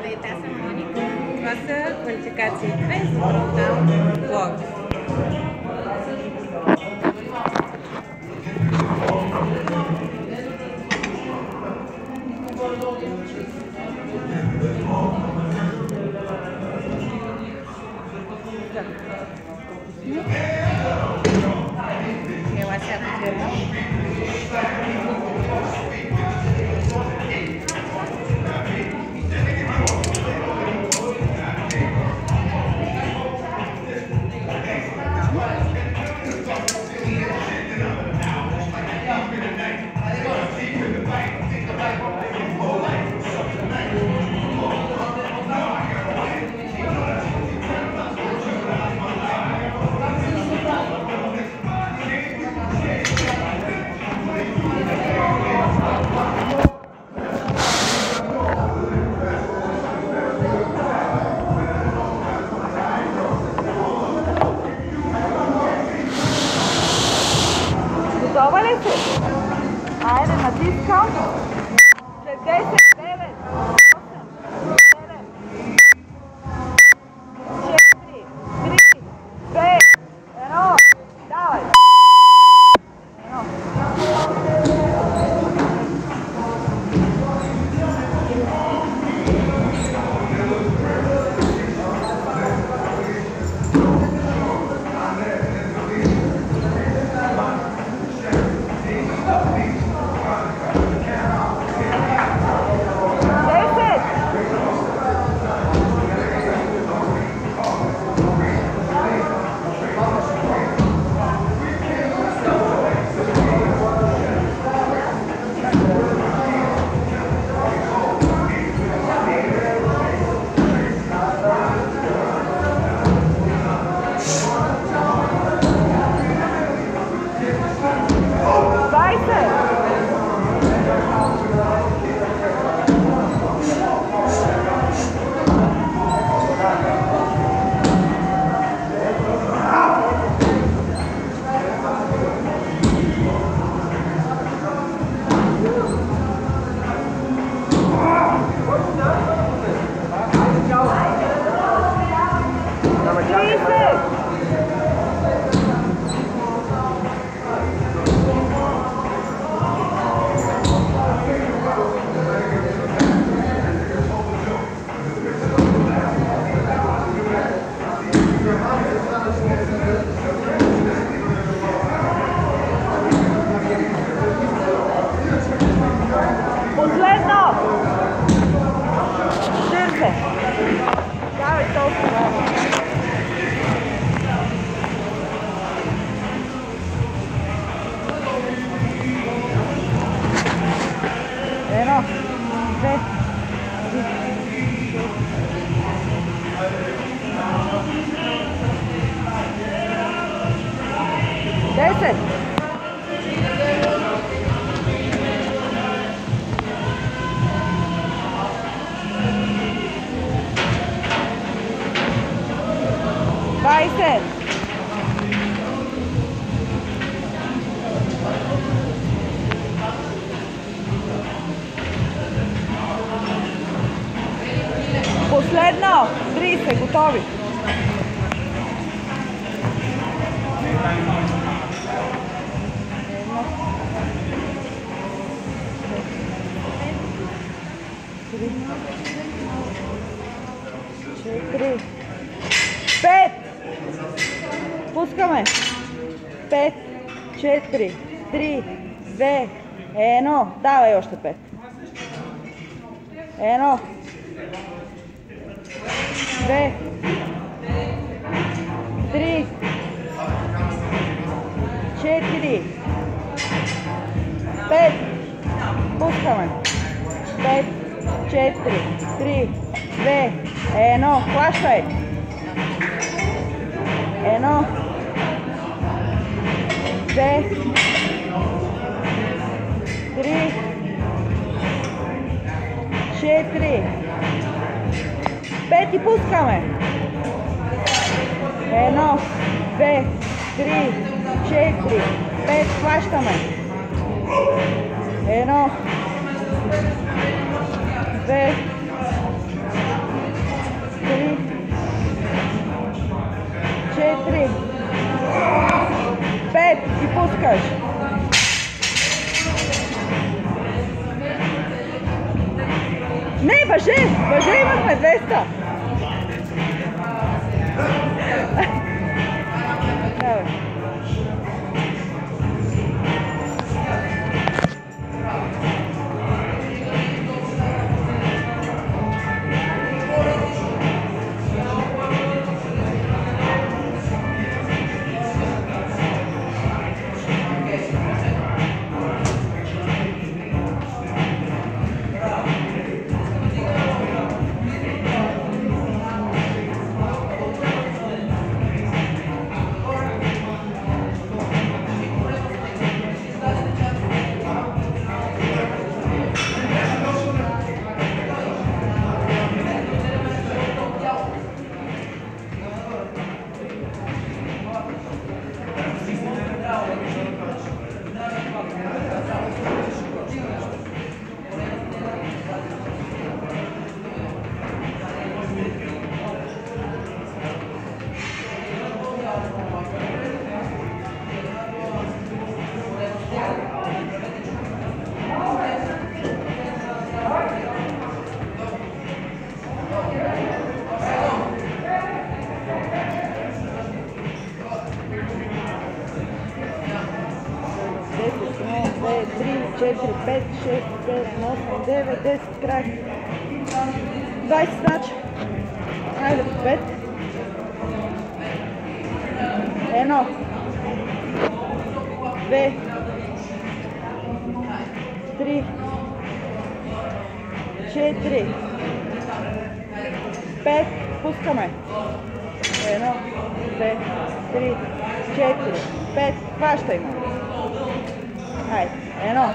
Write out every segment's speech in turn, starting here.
Taça Mônica, nossa qualificação de três do Brotão Vlogs. Yeah. 30. Eine Nativkarte. Yes. 4, 3, 2, eno, davaj još te pet. Eno. Dve. Tri. Četiri. Pet. Pustavan. Pet. Četiri. Tri. Dve. Eno, klaštaj. Eno. две, три, четири, пет и пускаме. Едно, две, три, четири, пет, хващаме. Едно, две, три, четири, Pepe e Puskas. Nem, vagei, vagei, mas não é besta. 2, 3, 4, 5, 6, 7, 8, 9, 10, край. 20 значи. Хайде, 5. Едно. Две. Три. Четири. Пет. Пускаме. Едно, две, три, четири, пет. Хващай ме. Хайде. Едно.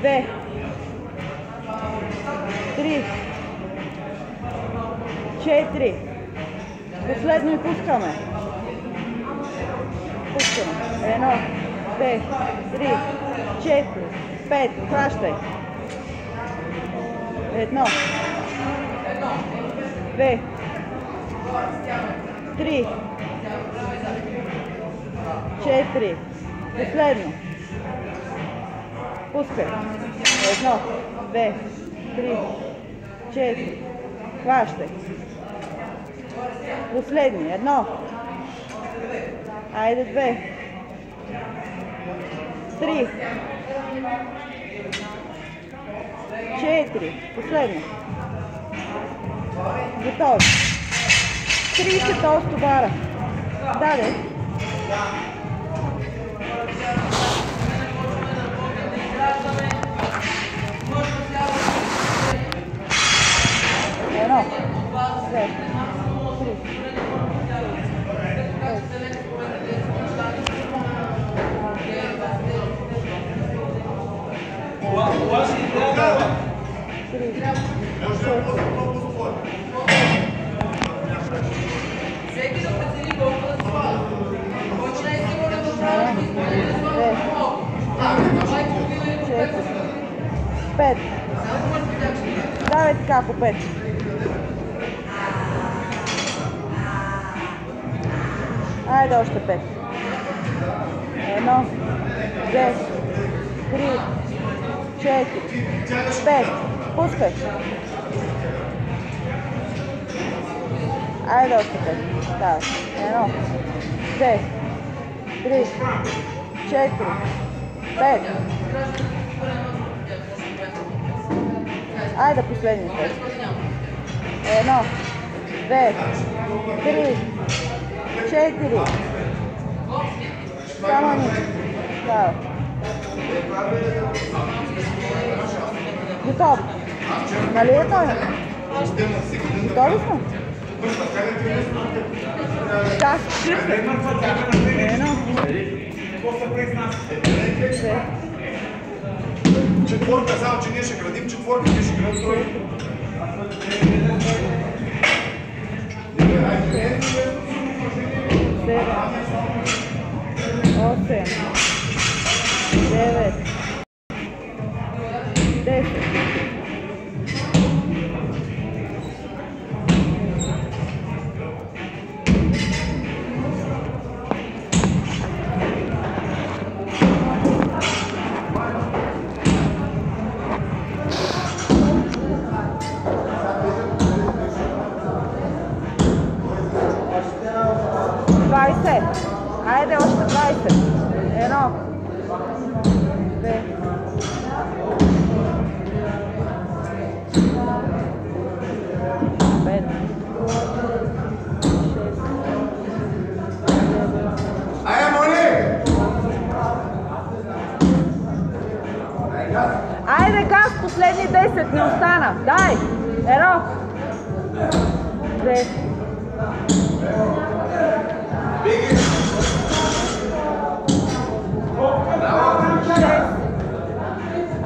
Две. Три. Четири. Последно и пускаме. Пускаме. Едно. Две. Три. Четири. Пет. Хващай. Едно. Две. Три. Четири. Последно. Пускай. Едно, две, три, четири. Хващай. Последни. Едно. Айде две. Три. Четири. Последно. Готови. 30 от стовара. Даде. Едно. Две. Три. Три. Четири. Пет. Давай така по пет. Айде още пет. Едно, две, три, четири, пет. Пускай. Айде още пет. Давай. Едно, две, три, четири, пет. Айде последния пет. Едно, две, три, четири. Само ни. Давай. Готови. Нали е той? Готови сме? Да, чисто. Едно, две, Четворка, само че ние ще градим четворка, ние ще градим тройка. седем, 10 ne ostana, daj! Ero! dve,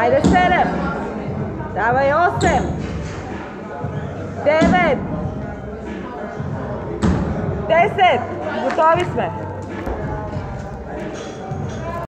Ajde sedem, Davaj osem, Devet. Deset. Gotovi smo.